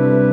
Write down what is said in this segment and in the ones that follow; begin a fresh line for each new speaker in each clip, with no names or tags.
Thank you.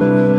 嗯。